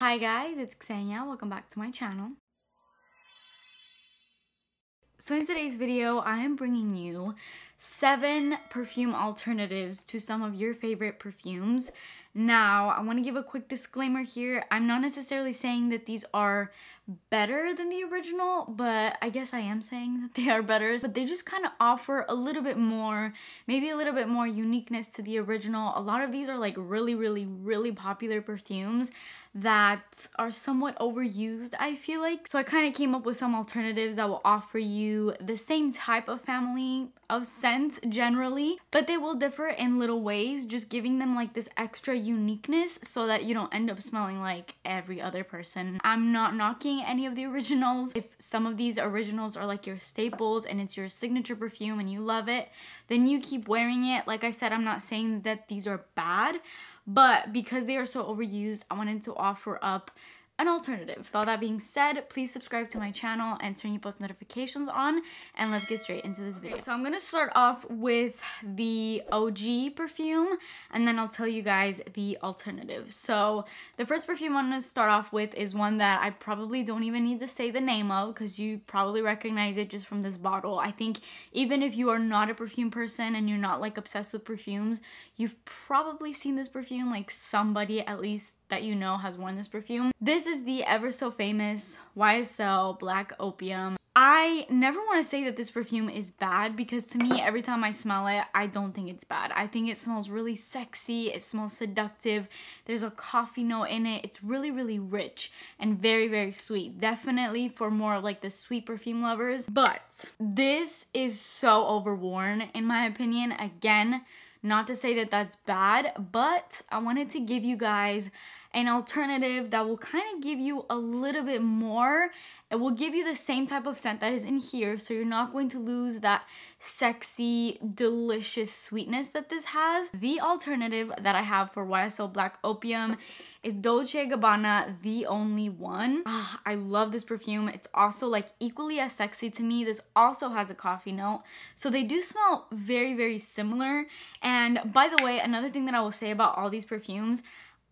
Hi guys, it's Ksenja. Welcome back to my channel. So in today's video, I am bringing you seven perfume alternatives to some of your favorite perfumes. Now, I want to give a quick disclaimer here. I'm not necessarily saying that these are better than the original, but I guess I am saying that they are better. But they just kind of offer a little bit more, maybe a little bit more uniqueness to the original. A lot of these are like really, really, really popular perfumes that are somewhat overused, I feel like. So I kind of came up with some alternatives that will offer you the same type of family of scents generally, but they will differ in little ways, just giving them like this extra uniqueness so that you don't end up smelling like every other person. I'm not knocking any of the originals. If some of these originals are like your staples and it's your signature perfume and you love it, then you keep wearing it. Like I said, I'm not saying that these are bad, but because they are so overused, I wanted to offer up an alternative. With all that being said, please subscribe to my channel and turn your post notifications on and let's get straight into this video. So I'm gonna start off with the OG perfume and then I'll tell you guys the alternative. So the first perfume I'm gonna start off with is one that I probably don't even need to say the name of because you probably recognize it just from this bottle. I think even if you are not a perfume person and you're not like obsessed with perfumes, you've probably seen this perfume like somebody at least that you know has worn this perfume. This is the ever so famous YSL Black Opium. I never want to say that this perfume is bad because to me, every time I smell it, I don't think it's bad. I think it smells really sexy. It smells seductive. There's a coffee note in it. It's really, really rich and very, very sweet. Definitely for more like the sweet perfume lovers. But this is so overworn in my opinion. Again, not to say that that's bad, but I wanted to give you guys an alternative that will kind of give you a little bit more. It will give you the same type of scent that is in here, so you're not going to lose that sexy, delicious sweetness that this has. The alternative that I have for YSL Black Opium is Dolce Gabbana The Only One. Ah, I love this perfume. It's also like equally as sexy to me. This also has a coffee note. So they do smell very, very similar. And by the way, another thing that I will say about all these perfumes,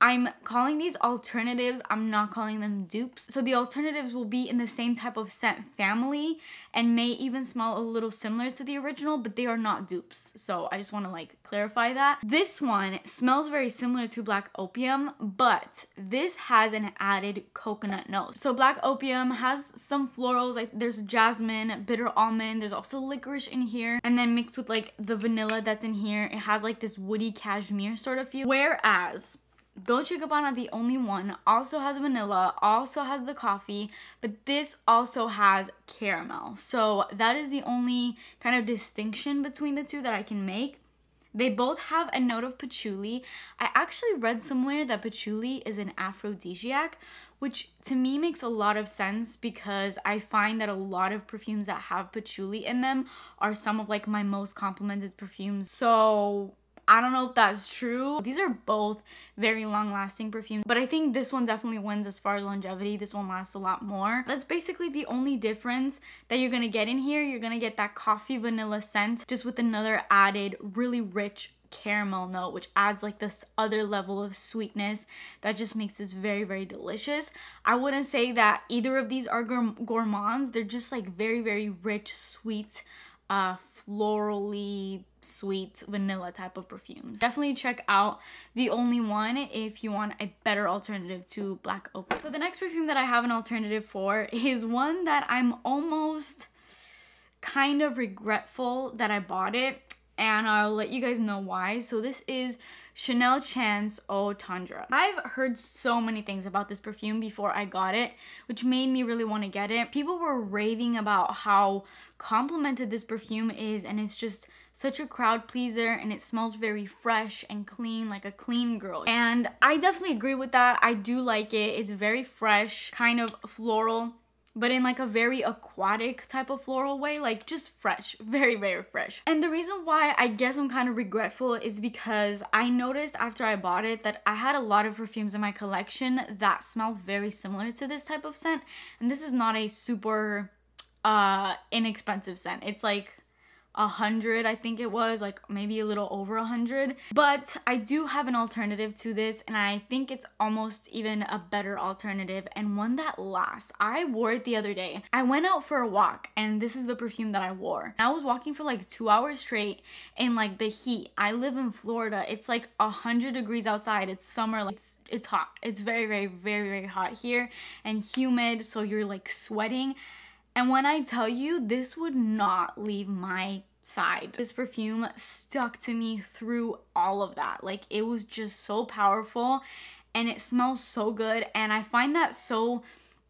I'm calling these alternatives, I'm not calling them dupes. So the alternatives will be in the same type of scent family and may even smell a little similar to the original, but they are not dupes. So I just wanna like clarify that. This one smells very similar to Black Opium, but this has an added coconut note. So Black Opium has some florals, like there's jasmine, bitter almond, there's also licorice in here, and then mixed with like the vanilla that's in here, it has like this woody cashmere sort of feel. Whereas Dolce Gabbana, the only one, also has vanilla, also has the coffee, but this also has caramel. So that is the only kind of distinction between the two that I can make. They both have a note of patchouli. I actually read somewhere that patchouli is an aphrodisiac, which to me makes a lot of sense because I find that a lot of perfumes that have patchouli in them are some of like my most complimented perfumes. So I don't know if that's true. These are both very long lasting perfumes, but I think this one definitely wins as far as longevity. This one lasts a lot more. That's basically the only difference that you're gonna get in here. You're gonna get that coffee vanilla scent just with another added really rich caramel note which adds like this other level of sweetness that just makes this very very delicious i wouldn't say that either of these are gourmands they're just like very very rich sweet uh florally sweet vanilla type of perfumes. Definitely check out The Only One if you want a better alternative to Black Opium. So the next perfume that I have an alternative for is one that I'm almost kind of regretful that I bought it and I'll let you guys know why. So this is Chanel Chance Eau Tendre. I've heard so many things about this perfume before I got it, which made me really want to get it. People were raving about how complimented this perfume is and it's just such a crowd pleaser and it smells very fresh and clean like a clean girl and I definitely agree with that I do like it it's very fresh kind of floral but in like a very aquatic type of floral way, like just fresh, very, very fresh. And the reason why I guess I'm kind of regretful is because I noticed after I bought it that I had a lot of perfumes in my collection that smelled very similar to this type of scent. And this is not a super uh, inexpensive scent. It's like a hundred i think it was like maybe a little over a hundred. But i do have an alternative to this and i think it's almost even a better alternative and one that lasts. I wore it the other day. I went out for a walk and this is the perfume that i wore. I was walking for like two hours straight in like the heat. I live in florida. It's like a hundred degrees outside. It's summer like it's, it's hot. It's very very very very hot here and humid so you're like sweating and when I tell you, this would not leave my side. This perfume stuck to me through all of that. Like it was just so powerful and it smells so good. And I find that so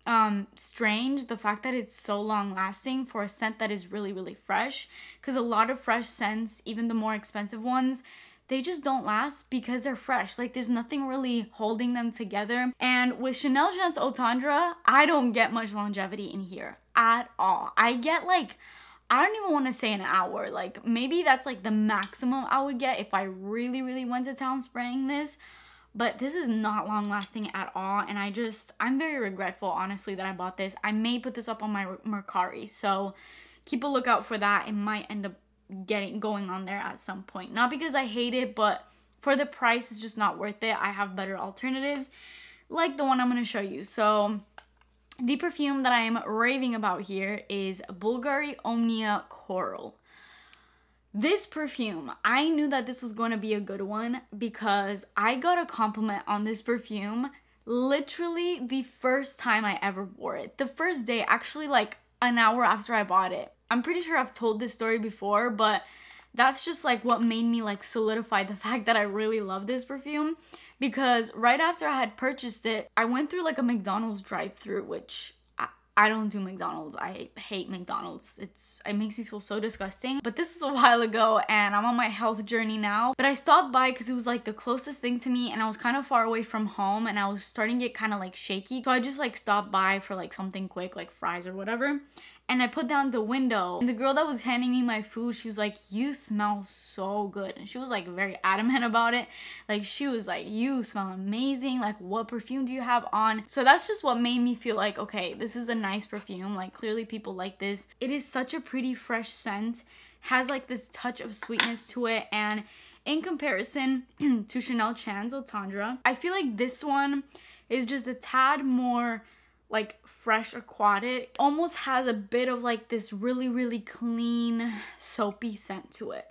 um strange the fact that it's so long lasting for a scent that is really really fresh because a lot of fresh scents even the more expensive ones they just don't last because they're fresh. Like there's nothing really holding them together. And with Chanel Eau Tendre, I don't get much longevity in here at all. I get like I don't even want to say an hour. Like maybe that's like the maximum I would get if I really really went to town spraying this. But this is not long lasting at all and I just I'm very regretful honestly that I bought this. I may put this up on my Mercari. So keep a lookout for that. It might end up getting going on there at some point. Not because I hate it, but for the price it's just not worth it. I have better alternatives like the one I'm going to show you. So the perfume that I am raving about here is Bulgari Omnia Coral. This perfume, I knew that this was going to be a good one because I got a compliment on this perfume literally the first time I ever wore it. The first day, actually like an hour after I bought it. I'm pretty sure I've told this story before, but that's just like what made me like solidify the fact that I really love this perfume because right after I had purchased it, I went through like a McDonald's drive-through, which I, don't do McDonald's. I hate McDonald's. It's it makes me feel so disgusting. But this was a while ago and I'm on my health journey now. But I stopped by because it was like the closest thing to me and I was kind of far away from home and I was starting to get kind of like shaky. So I just like stopped by for like something quick like fries or whatever and I put down the window. And the girl that was handing me my food, she was like, You smell so good. And she was like very adamant about it. Like, she was like, You smell amazing. Like, what perfume do you have on? So that's just what made me feel like, okay, this is a nice perfume. Like, clearly people like this. It is such a pretty, fresh scent, has like this touch of sweetness to it. And in comparison to Chanel Chance Eau I feel like this one is just a tad more like fresh aquatic almost has a bit of like this really really clean soapy scent to it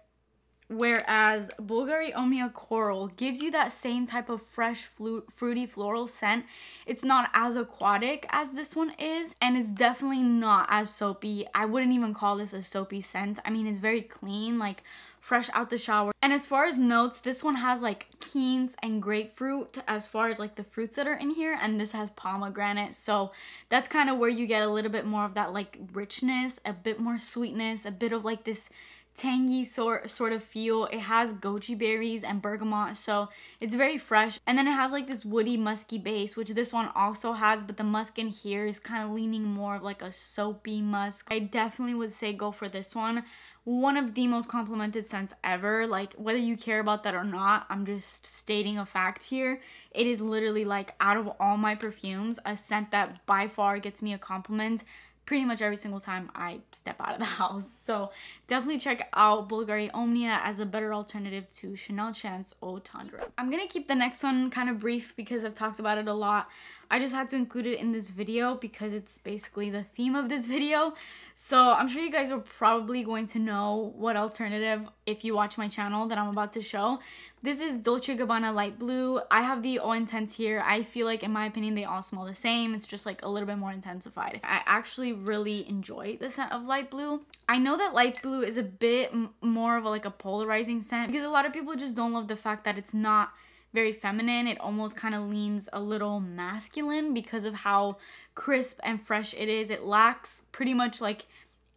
whereas Bulgari Omnia Coral gives you that same type of fresh fruity floral scent. It's not as aquatic as this one is and it's definitely not as soapy. I wouldn't even call this a soapy scent. I mean, it's very clean, like fresh out the shower. And as far as notes, this one has like quince and grapefruit as far as like the fruits that are in here. And this has pomegranate. So that's kind of where you get a little bit more of that like richness, a bit more sweetness, a bit of like this tangy sort sort of feel. It has goji berries and bergamot, so it's very fresh. And then it has like this woody musky base, which this one also has, but the musk in here is kind of leaning more of like a soapy musk. I definitely would say go for this one one of the most complimented scents ever. Like, whether you care about that or not, I'm just stating a fact here. It is literally like out of all my perfumes, a scent that by far gets me a compliment pretty much every single time I step out of the house. So definitely check out Bulgari Omnia as a better alternative to Chanel Chance Eau Tendre. I'm gonna keep the next one kind of brief because I've talked about it a lot. I just had to include it in this video because it's basically the theme of this video. So I'm sure you guys are probably going to know what alternative if you watch my channel that I'm about to show. This is Dolce Gabbana Light Blue. I have the Eau Intense here. I feel like in my opinion they all smell the same. It's just like a little bit more intensified. I actually really enjoy the scent of light blue. I know that light blue is a bit more of a, like a polarizing scent because a lot of people just don't love the fact that it's not very feminine. It almost kind of leans a little masculine because of how crisp and fresh it is. It lacks pretty much like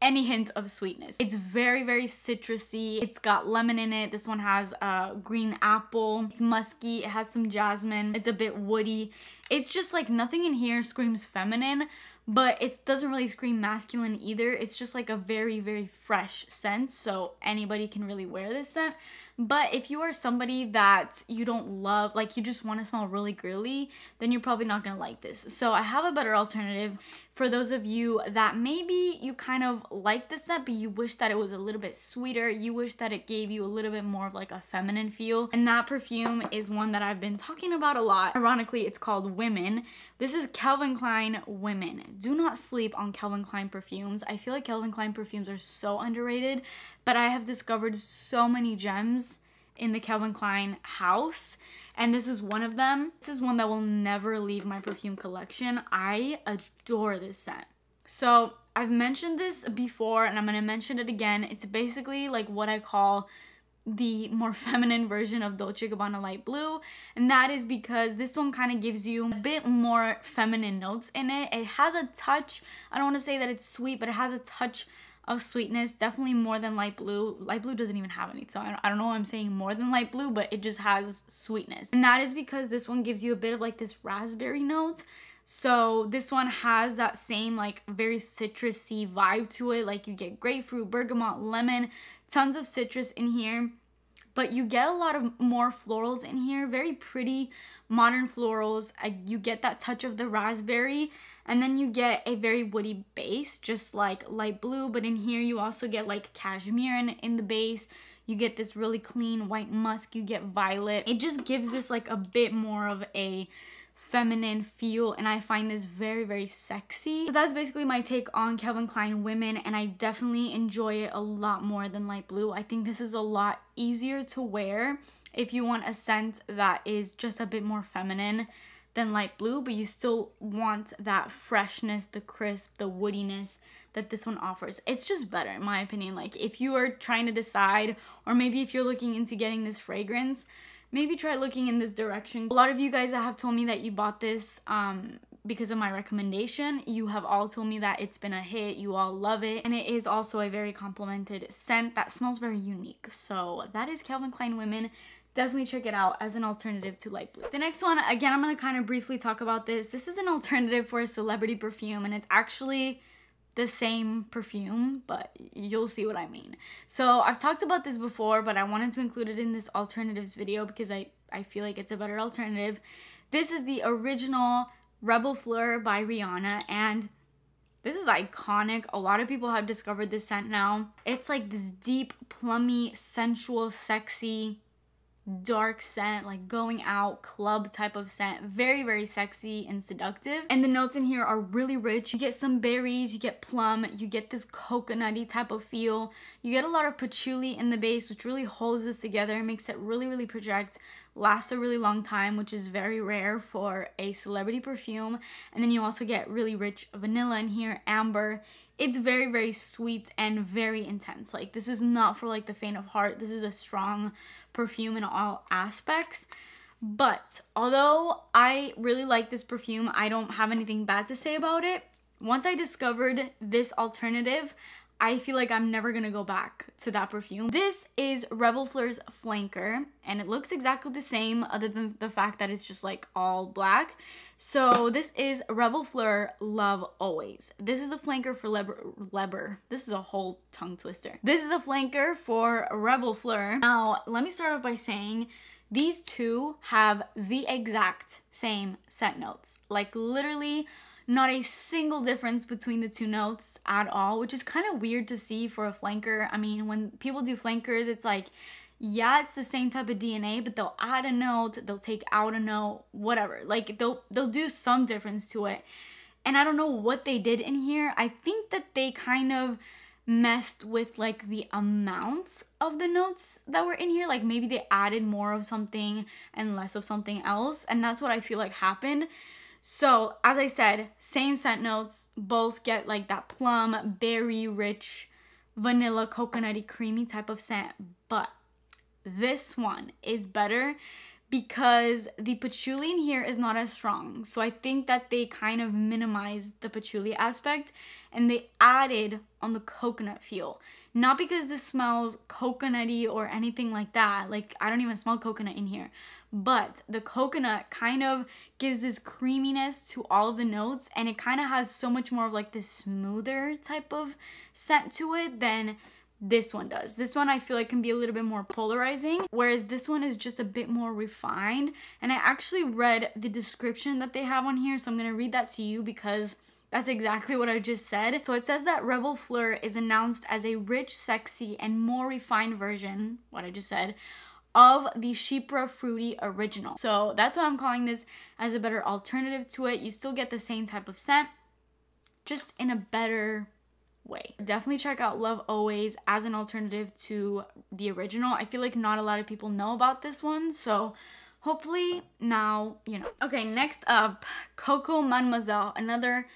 any hint of sweetness. It's very, very citrusy. It's got lemon in it. This one has uh, green apple. It's musky. It has some jasmine. It's a bit woody. It's just like nothing in here screams feminine, but it doesn't really scream masculine either. It's just like a very, very fresh scent, so anybody can really wear this scent. But if you are somebody that you don't love, like you just want to smell really girly, then you're probably not going to like this. So I have a better alternative for those of you that maybe you kind of like the scent, but you wish that it was a little bit sweeter. You wish that it gave you a little bit more of like a feminine feel. And that perfume is one that I've been talking about a lot. Ironically, it's called Women. This is Calvin Klein Women. Do not sleep on Calvin Klein perfumes. I feel like Calvin Klein perfumes are so underrated, but I have discovered so many gems in the Calvin Klein house and this is one of them. This is one that will never leave my perfume collection. I adore this scent. So I've mentioned this before and I'm going to mention it again. It's basically like what I call the more feminine version of Dolce Gabbana Light Blue and that is because this one kind of gives you a bit more feminine notes in it. It has a touch, I don't want to say that it's sweet, but it has a touch of sweetness, definitely more than light blue. Light blue doesn't even have any, so I don't know why I'm saying more than light blue, but it just has sweetness. And that is because this one gives you a bit of like this raspberry note. So this one has that same like very citrusy vibe to it. Like you get grapefruit, bergamot, lemon, tons of citrus in here but you get a lot of more florals in here very pretty modern florals. You get that touch of the raspberry and then you get a very woody base just like light blue but in here you also get like cashmere in, in the base. You get this really clean white musk you get violet. It just gives this like a bit more of a feminine feel and I find this very very sexy. So that's basically my take on Calvin Klein women and I definitely enjoy it a lot more than light blue. I think this is a lot easier to wear if you want a scent that is just a bit more feminine than light blue but you still want that freshness, the crisp, the woodiness that this one offers. It's just better in my opinion. Like if you are trying to decide or maybe if you're looking into getting this fragrance, maybe try looking in this direction. A lot of you guys that have told me that you bought this um, because of my recommendation. You have all told me that it's been a hit, you all love it, and it is also a very complimented scent that smells very unique. So that is Calvin Klein Women. Definitely check it out as an alternative to light blue. The next one, again, I'm going to kind of briefly talk about this. This is an alternative for a celebrity perfume, and it's actually the same perfume, but you'll see what I mean. So I've talked about this before, but I wanted to include it in this alternatives video because I, I feel like it's a better alternative. This is the original Rebel Fleur by Rihanna, and this is iconic. A lot of people have discovered this scent now. It's like this deep, plummy, sensual, sexy, dark scent, like going out club type of scent. Very, very sexy and seductive. And the notes in here are really rich. You get some berries, you get plum, you get this coconutty type of feel. You get a lot of patchouli in the base, which really holds this together, and makes it really, really project, lasts a really long time, which is very rare for a celebrity perfume. And then you also get really rich vanilla in here, amber it's very very sweet and very intense. Like this is not for like the faint of heart. This is a strong perfume in all aspects. But although I really like this perfume I don't have anything bad to say about it. Once I discovered this alternative I feel like I'm never gonna go back to that perfume. This is Rebel Fleur's Flanker, and it looks exactly the same other than the fact that it's just like all black. So this is Rebel Fleur Love Always. This is a flanker for Leber, Leber. This is a whole tongue twister. This is a flanker for Rebel Fleur. Now, let me start off by saying these two have the exact same scent notes. Like literally not a single difference between the two notes at all, which is kind of weird to see for a flanker. I mean, when people do flankers, it's like, yeah, it's the same type of DNA, but they'll add a note, they'll take out a note, whatever. Like they'll they'll do some difference to it. And I don't know what they did in here. I think that they kind of messed with like the amounts of the notes that were in here like maybe they added more of something and less of something else and that's what i feel like happened so, as I said, same scent notes, both get like that plum, berry rich, vanilla, coconutty, creamy type of scent, but this one is better because the patchouli in here is not as strong. So I think that they kind of minimized the patchouli aspect and they added on the coconut feel. Not because this smells coconutty or anything like that. Like I don't even smell coconut in here. But the coconut kind of gives this creaminess to all of the notes and it kind of has so much more of like this smoother type of scent to it than this one does. This one I feel like can be a little bit more polarizing, whereas this one is just a bit more refined. And I actually read the description that they have on here, so I'm gonna read that to you because that's exactly what I just said. So it says that Rebel Fleur is announced as a rich, sexy, and more refined version, what I just said, of the Chypre Fruity Original. So that's why I'm calling this as a better alternative to it. You still get the same type of scent, just in a better way. Definitely check out Love Always as an alternative to the original. I feel like not a lot of people know about this one, so hopefully now you know. Okay, next up, Coco Mademoiselle, another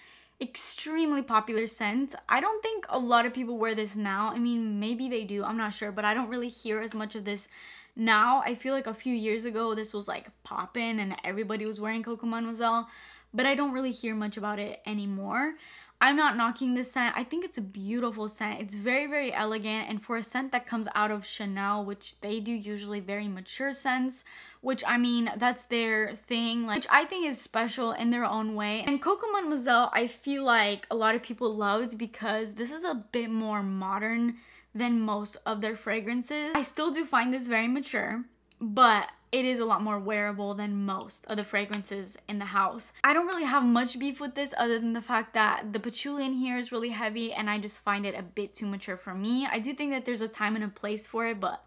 extremely popular scent. I don't think a lot of people wear this now. I mean, maybe they do, I'm not sure, but I don't really hear as much of this now. I feel like a few years ago this was like poppin' and everybody was wearing Coco Mademoiselle, but I don't really hear much about it anymore. I'm not knocking this scent. I think it's a beautiful scent. It's very, very elegant. And for a scent that comes out of Chanel, which they do usually very mature scents, which I mean, that's their thing, like, which I think is special in their own way. And Coco Mademoiselle, I feel like a lot of people loved because this is a bit more modern than most of their fragrances. I still do find this very mature, but it is a lot more wearable than most of the fragrances in the house. I don't really have much beef with this other than the fact that the patchouli in here is really heavy and I just find it a bit too mature for me. I do think that there's a time and a place for it, but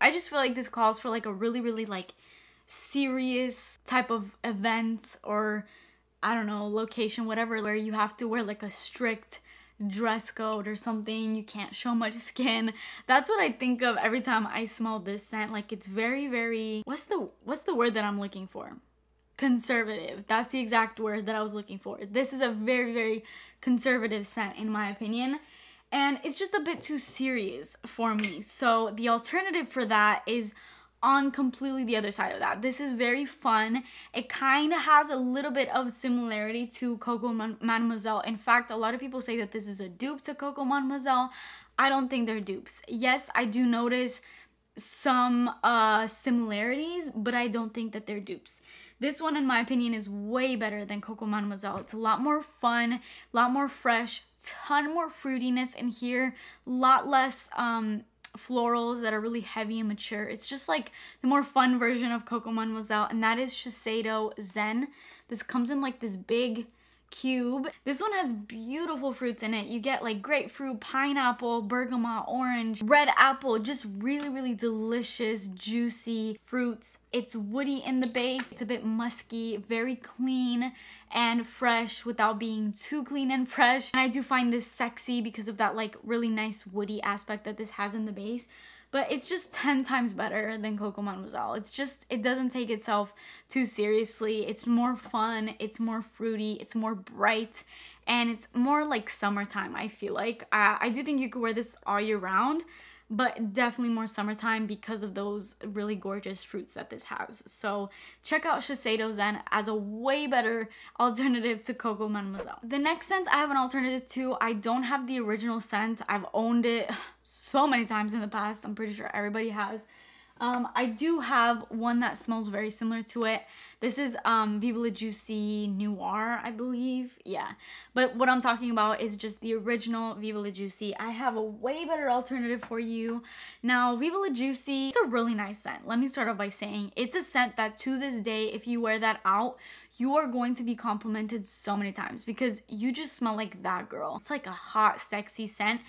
I just feel like this calls for like a really, really like serious type of event or I don't know, location, whatever, where you have to wear like a strict dress code or something you can't show much skin. That's what i think of every time i smell this scent. Like it's very very what's the what's the word that i'm looking for? Conservative. That's the exact word that i was looking for. This is a very very conservative scent in my opinion. And it's just a bit too serious for me. So the alternative for that is on completely the other side of that. This is very fun. It kind of has a little bit of similarity to Coco Mademoiselle. In fact, a lot of people say that this is a dupe to Coco Mademoiselle. I don't think they're dupes. Yes, I do notice some uh, similarities, but I don't think that they're dupes. This one, in my opinion, is way better than Coco Mademoiselle. It's a lot more fun, a lot more fresh, ton more fruitiness in here, a lot less um, florals that are really heavy and mature. It's just like the more fun version of Coco Mademoiselle, and that is Shiseido Zen. This comes in like this big cube. This one has beautiful fruits in it. You get like grapefruit, pineapple, bergamot, orange, red apple, just really, really delicious, juicy fruits. It's woody in the base. It's a bit musky, very clean and fresh without being too clean and fresh. And I do find this sexy because of that like really nice woody aspect that this has in the base but it's just 10 times better than Coco Mademoiselle. It's just, it doesn't take itself too seriously. It's more fun, it's more fruity, it's more bright, and it's more like summertime, I feel like. Uh, I do think you could wear this all year round, but definitely more summertime because of those really gorgeous fruits that this has. So check out Shiseido Zen as a way better alternative to Coco Mademoiselle. The next scent I have an alternative to, I don't have the original scent. I've owned it so many times in the past. I'm pretty sure everybody has. Um, I do have one that smells very similar to it. This is um, Viva La Juicy Noir, I believe. Yeah. But what I'm talking about is just the original Viva La Juicy. I have a way better alternative for you. Now, Viva La Juicy, it's a really nice scent. Let me start off by saying it's a scent that to this day, if you wear that out, you are going to be complimented so many times because you just smell like that girl. It's like a hot, sexy scent.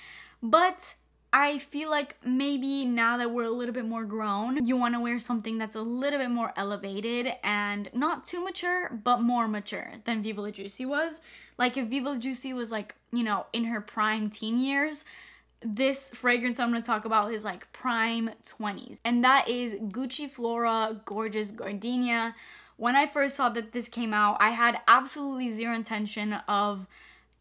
But I feel like maybe now that we're a little bit more grown, you want to wear something that's a little bit more elevated and not too mature, but more mature than Viva La Juicy was. Like if Viva La Juicy was like, you know, in her prime teen years, this fragrance I'm going to talk about is like prime 20s. And that is Gucci Flora Gorgeous Gardenia. When I first saw that this came out, I had absolutely zero intention of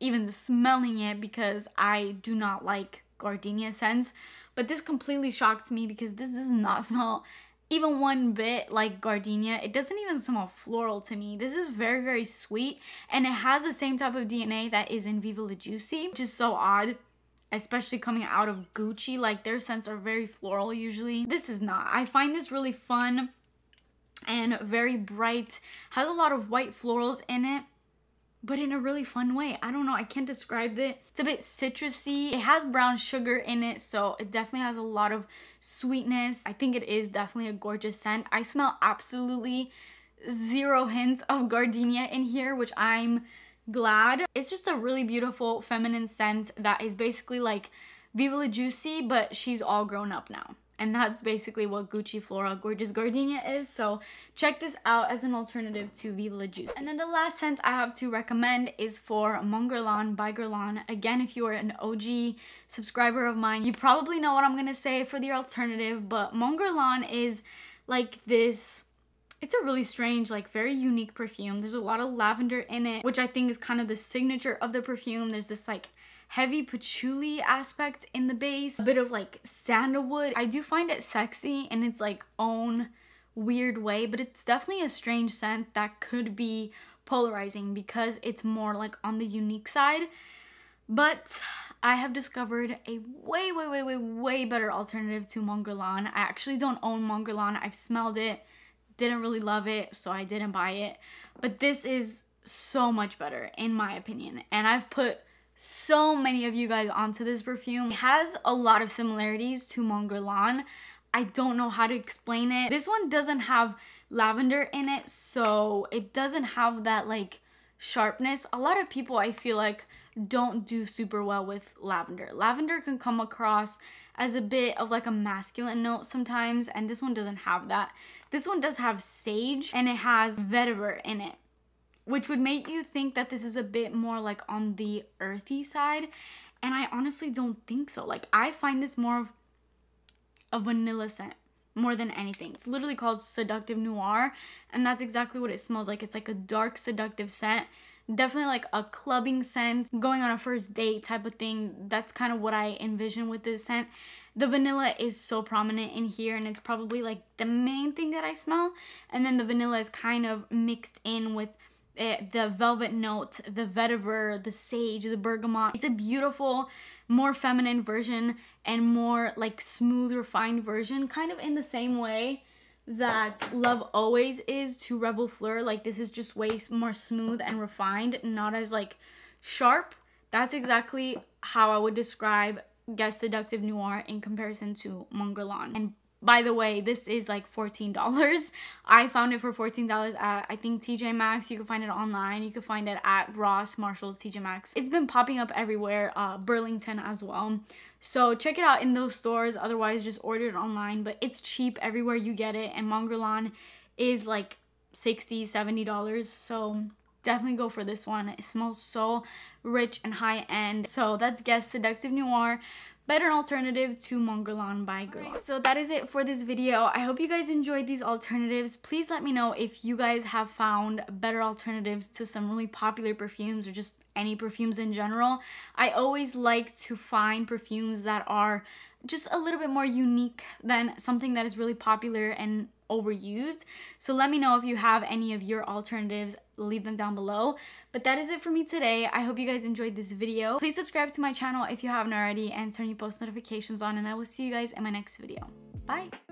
even smelling it because I do not like gardenia scents but this completely shocked me because this does not smell even one bit like gardenia. It doesn't even smell floral to me. This is very, very sweet and it has the same type of DNA that is in Viva La Juicy, which is so odd especially coming out of Gucci. Like their scents are very floral usually. This is not. I find this really fun and very bright. Has a lot of white florals in it but in a really fun way. I don't know, I can't describe it. It's a bit citrusy. It has brown sugar in it, so it definitely has a lot of sweetness. I think it is definitely a gorgeous scent. I smell absolutely zero hints of gardenia in here, which I'm glad. It's just a really beautiful feminine scent that is basically like Viva La Juicy, but she's all grown up now and that's basically what Gucci Flora Gorgeous Gardenia is. So check this out as an alternative to Viva La Juice. And then the last scent I have to recommend is for Mon Guerlain by Guerlain. Again, if you are an OG subscriber of mine, you probably know what I'm gonna say for the alternative, but Mon Guerlain is like this it's a really strange, like very unique perfume. There's a lot of lavender in it, which I think is kind of the signature of the perfume. There's this like heavy patchouli aspect in the base, a bit of like sandalwood. I do find it sexy in its like own weird way, but it's definitely a strange scent that could be polarizing because it's more like on the unique side. But I have discovered a way, way, way, way, way better alternative to Mon I actually don't own Mon I've smelled it, didn't really love it, so I didn't buy it. But this is so much better in my opinion. And I've put so many of you guys onto this perfume. It has a lot of similarities to Mon Guerlain. I don't know how to explain it. This one doesn't have lavender in it, so it doesn't have that like sharpness. A lot of people I feel like don't do super well with lavender. Lavender can come across as a bit of like a masculine note sometimes and this one doesn't have that. This one does have sage and it has vetiver in it which would make you think that this is a bit more like on the earthy side. And I honestly don't think so. Like I find this more of a vanilla scent more than anything. It's literally called Seductive Noir and that's exactly what it smells like. It's like a dark seductive scent. Definitely like a clubbing scent, going on a first date type of thing. That's kind of what I envision with this scent. The vanilla is so prominent in here and it's probably like the main thing that I smell. And then the vanilla is kind of mixed in with it, eh, the velvet note, the vetiver, the sage, the bergamot. It's a beautiful, more feminine version and more like smooth, refined version, kind of in the same way that Love Always is to Rebel Fleur. Like this is just way more smooth and refined, not as like sharp. That's exactly how I would describe Guess Seductive Noir in comparison to Mon Guerlain. And by the way, this is like $14. I found it for $14 at, I think, TJ Maxx. You can find it online. You can find it at Ross, Marshalls, TJ Maxx. It's been popping up everywhere, uh, Burlington as well. So check it out in those stores. Otherwise, just order it online. But it's cheap everywhere you get it. And Mon Guerlain is like $60, $70. So definitely go for this one. It smells so rich and high end. So that's Guess Seductive Noir better alternative to Mon Guerlain by Guerlain. Right, so that is it for this video. I hope you guys enjoyed these alternatives. Please let me know if you guys have found better alternatives to some really popular perfumes or just any perfumes in general. I always like to find perfumes that are just a little bit more unique than something that is really popular and overused. So let me know if you have any of your alternatives, leave them down below. But that is it for me today. I hope you guys enjoyed this video. Please subscribe to my channel if you haven't already and turn your post notifications on and I will see you guys in my next video. Bye!